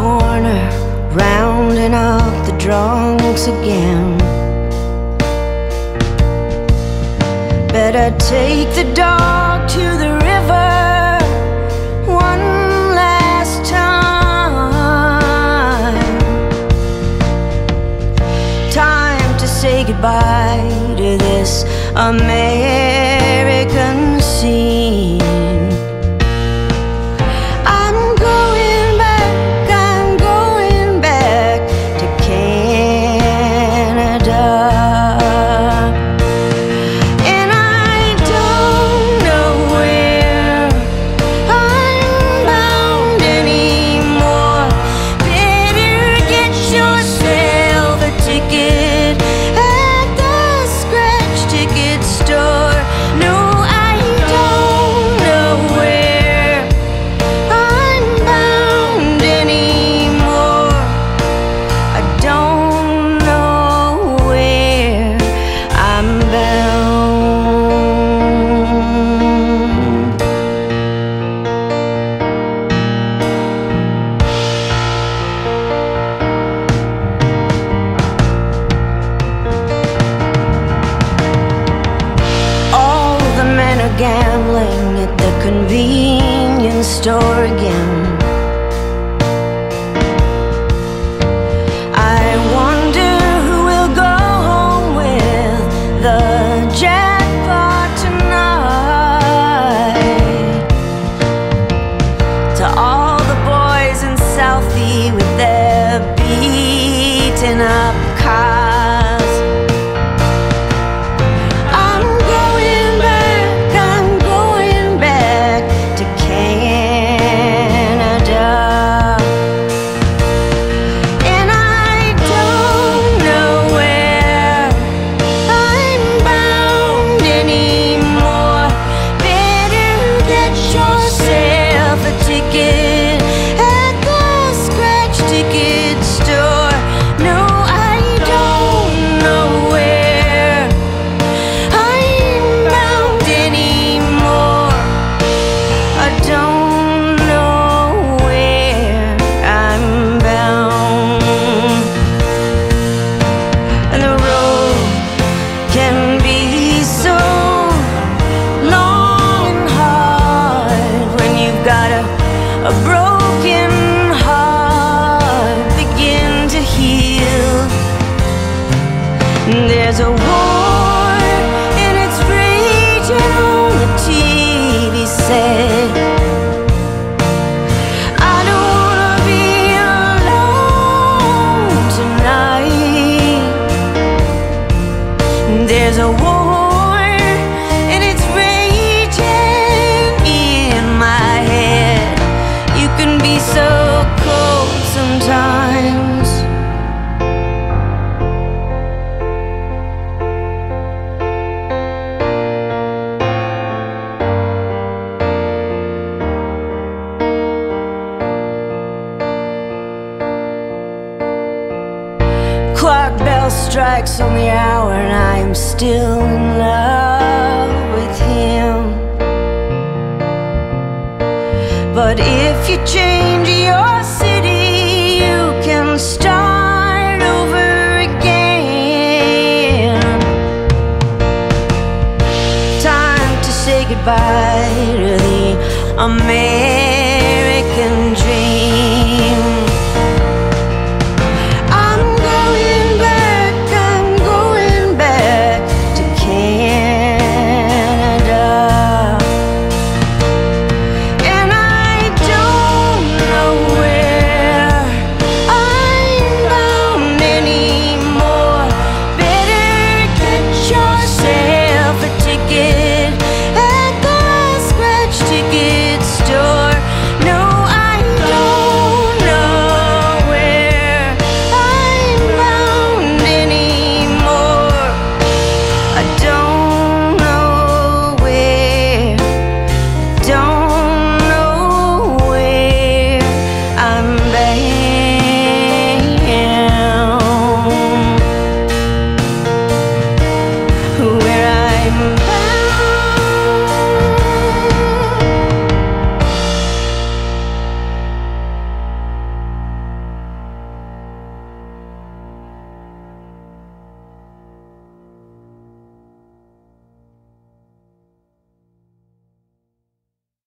corner, rounding up the drunks again. Better take the dog to the river one last time. Time to say goodbye to this American scene. Store again. I wonder who will go home with the jackpot tonight. To all the boys in Southie with their beaten up cars. There's a war and it's raging on the TV set. There's a war and it's raging in my head. You can be so cold sometimes. Strikes on the hour, and I am still in love with him. But if you change your city, you can start over again. Time to say goodbye to the American.